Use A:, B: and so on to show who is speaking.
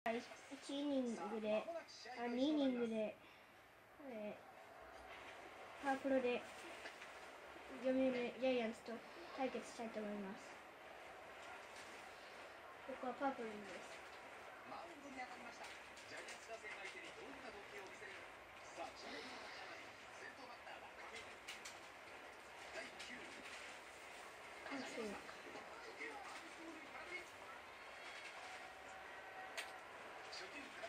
A: 1イニングで、あ2イニングで、えー、パワープロで読売ジャイアンツと対決したいと思います。ここはパープルです。
B: マウンドに上がりましたジャイアンツ打線相手にどんな動きを見せるさあ Yo